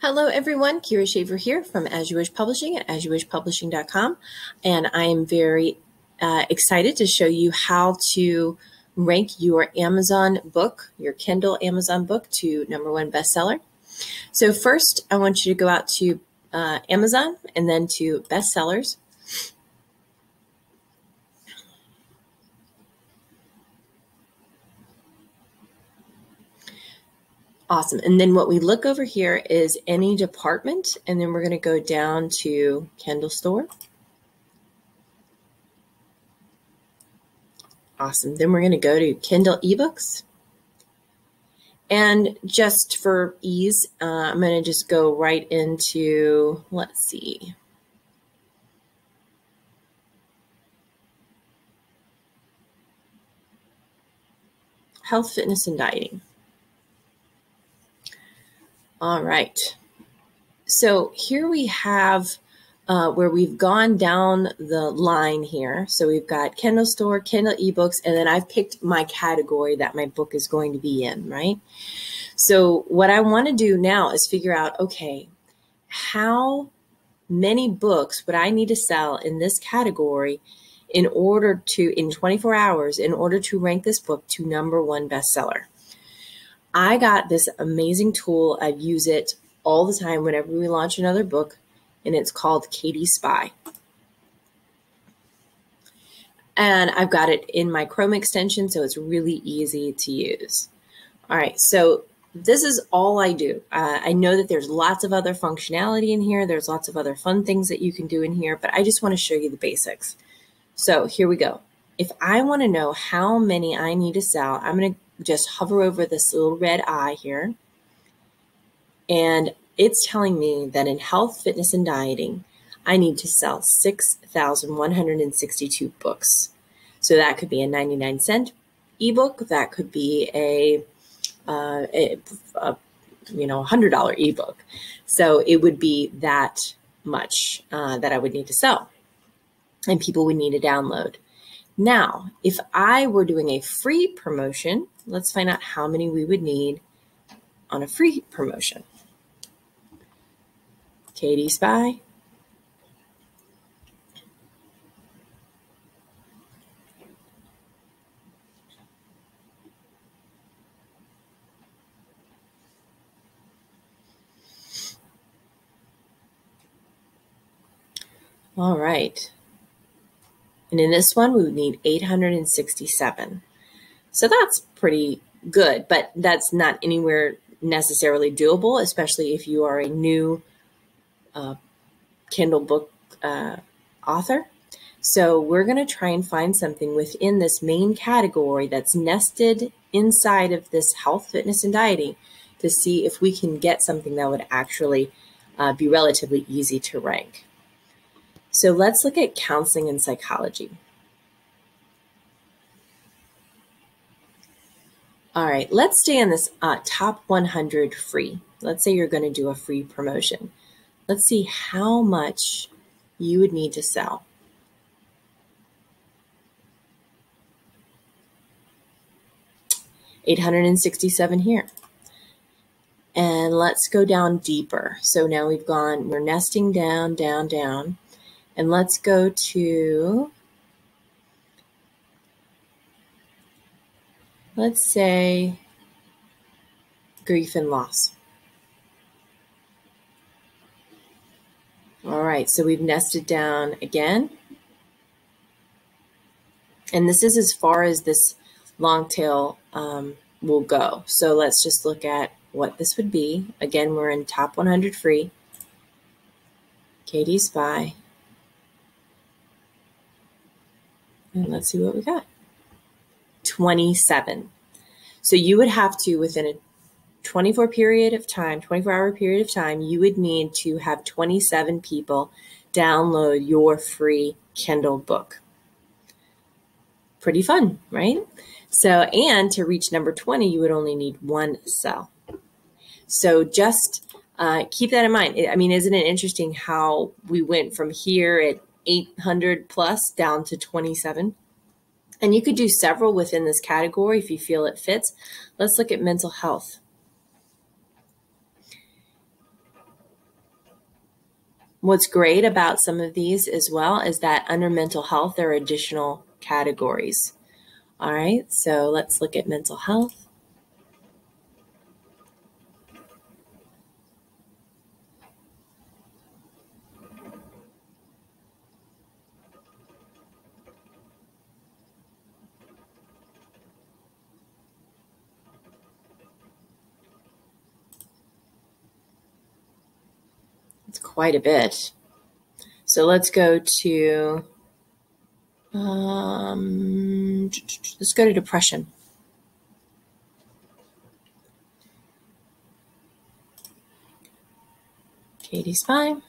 Hello, everyone. Kyra Schaefer here from As You Wish Publishing at asyouwishpublishing.com. And I am very uh, excited to show you how to rank your Amazon book, your Kindle Amazon book, to number one bestseller. So, first, I want you to go out to uh, Amazon and then to bestsellers. Awesome. And then what we look over here is any department, and then we're going to go down to Kindle Store. Awesome. Then we're going to go to Kindle eBooks. And just for ease, uh, I'm going to just go right into, let's see. Health, fitness, and dieting. All right. So here we have uh, where we've gone down the line here. So we've got Kindle Store, Kindle eBooks, and then I've picked my category that my book is going to be in, right? So what I want to do now is figure out, okay, how many books would I need to sell in this category in order to, in 24 hours, in order to rank this book to number one bestseller? I got this amazing tool. I use it all the time whenever we launch another book, and it's called KDSpy. And I've got it in my Chrome extension, so it's really easy to use. All right, so this is all I do. Uh, I know that there's lots of other functionality in here. There's lots of other fun things that you can do in here, but I just want to show you the basics. So here we go. If I want to know how many I need to sell, I'm going to just hover over this little red eye here. And it's telling me that in health, fitness, and dieting, I need to sell 6,162 books. So that could be a 99 cent ebook. That could be a, uh, a, a you know, $100 ebook. So it would be that much uh, that I would need to sell. And people would need to download. Now, if I were doing a free promotion, let's find out how many we would need on a free promotion. KDSpy. All right. And in this one, we would need 867. So that's pretty good, but that's not anywhere necessarily doable, especially if you are a new uh, Kindle book uh, author. So we're going to try and find something within this main category that's nested inside of this health, fitness, and dieting to see if we can get something that would actually uh, be relatively easy to rank. So let's look at counseling and psychology. All right, let's stay on this uh, top 100 free. Let's say you're going to do a free promotion. Let's see how much you would need to sell. Eight hundred and sixty-seven here. And let's go down deeper. So now we've gone, we're nesting down, down, down. And let's go to, let's say, grief and loss. All right, so we've nested down again. And this is as far as this long tail um, will go. So let's just look at what this would be. Again, we're in top 100 free. KDSpy. And let's see what we got. 27. So you would have to, within a 24 period of time, 24 hour period of time, you would need to have 27 people download your free Kindle book. Pretty fun, right? So, and to reach number 20, you would only need one sell. So just uh, keep that in mind. I mean, isn't it interesting how we went from here at 800 plus down to 27. And you could do several within this category if you feel it fits. Let's look at mental health. what's great about some of these as well is that under mental health, there are additional categories. All right, so let's look at mental health. It's quite a bit. So let's go to, um, let's go to depression. KDSpy.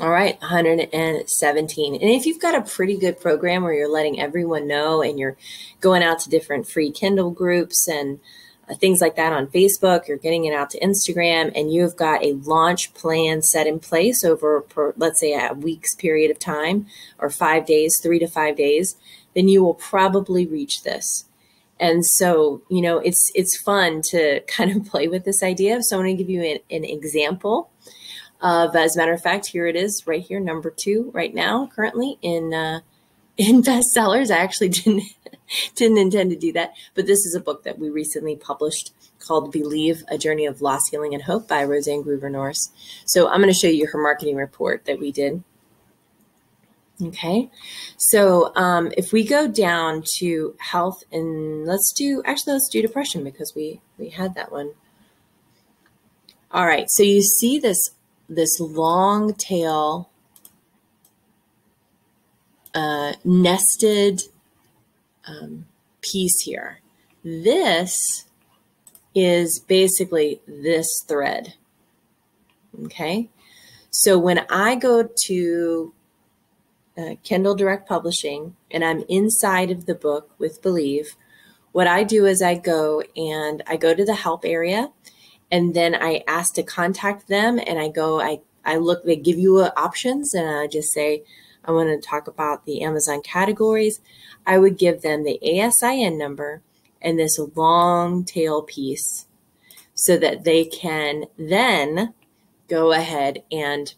All right, 117. And if you've got a pretty good program where you're letting everyone know and you're going out to different free Kindle groups and uh, things like that on Facebook, you're getting it out to Instagram, and you've got a launch plan set in place over, per, let's say, a week's period of time or five days, three to five days, then you will probably reach this. And so, you know, it's it's fun to kind of play with this idea. So I'm going to give you an, an example of, as a matter of fact, here it is right here, number two right now, currently in uh, in bestsellers. I actually didn't didn't intend to do that, but this is a book that we recently published called Believe, A Journey of Loss, Healing, and Hope by Roseanne Gruber Norris. So I'm going to show you her marketing report that we did. Okay, so um, if we go down to health and let's do, actually, let's do depression because we, we had that one. All right, so you see this this long tail uh, nested um, piece here. This is basically this thread. Okay. So when I go to uh, Kindle Direct Publishing and I'm inside of the book with Believe, what I do is I go and I go to the help area and then I ask to contact them and I go, I, I look, they give you uh, options and I just say, I want to talk about the Amazon categories. I would give them the ASIN number and this long tail piece so that they can then go ahead and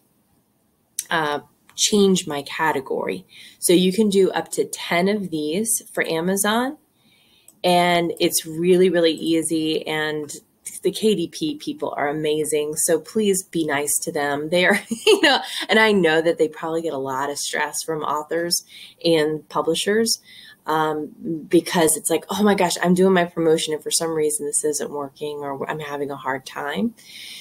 uh, change my category. So you can do up to 10 of these for Amazon. And it's really, really easy. And the KDP people are amazing. So please be nice to them. They are, you know, and I know that they probably get a lot of stress from authors and publishers um, because it's like, oh my gosh, I'm doing my promotion and for some reason this isn't working or I'm having a hard time.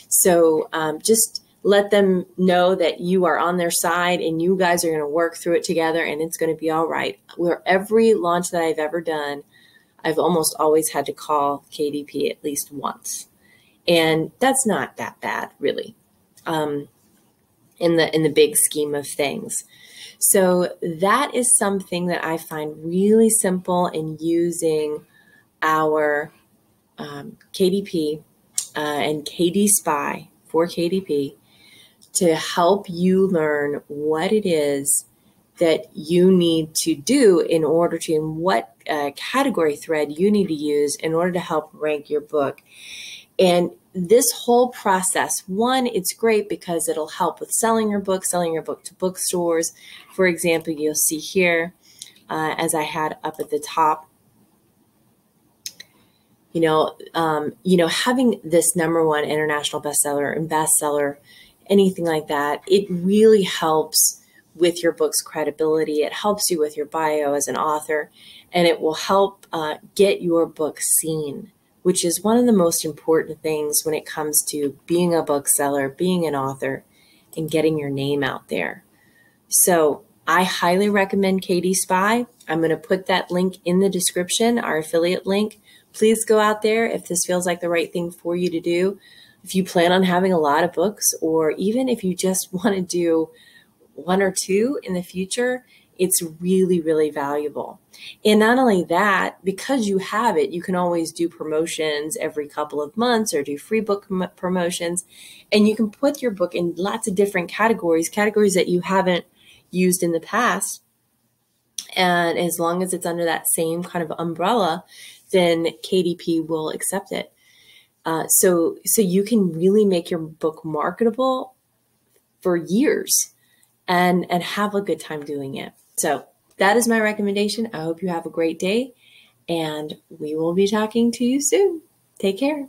So um, just let them know that you are on their side and you guys are going to work through it together and it's going to be all right. Where every launch that I've ever done, I've almost always had to call KDP at least once. And that's not that bad, really, um, in the in the big scheme of things. So that is something that I find really simple in using our um, KDP uh, and KD Spy for KDP to help you learn what it is that you need to do in order to, in what uh, category thread you need to use in order to help rank your book. And this whole process, one, it's great because it'll help with selling your book, selling your book to bookstores. For example, you'll see here, uh, as I had up at the top, you know, um, you know, having this number one international bestseller and bestseller, anything like that, it really helps with your book's credibility. It helps you with your bio as an author, and it will help uh, get your book seen, which is one of the most important things when it comes to being a bookseller, being an author, and getting your name out there. So I highly recommend KDSpy. I'm going to put that link in the description, our affiliate link. Please go out there if this feels like the right thing for you to do. If you plan on having a lot of books, or even if you just want to do one or two in the future, it's really, really valuable. And not only that, because you have it, you can always do promotions every couple of months or do free book promotions. And you can put your book in lots of different categories, categories that you haven't used in the past. And as long as it's under that same kind of umbrella, then KDP will accept it. Uh, so, so you can really make your book marketable for years and, and have a good time doing it. So that is my recommendation. I hope you have a great day and we will be talking to you soon. Take care.